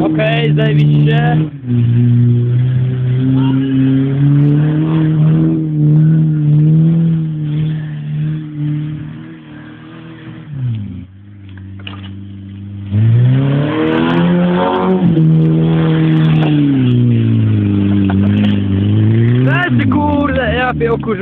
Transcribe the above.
Okej, okay, zajebiście. é a Belco,